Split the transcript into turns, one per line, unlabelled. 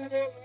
Música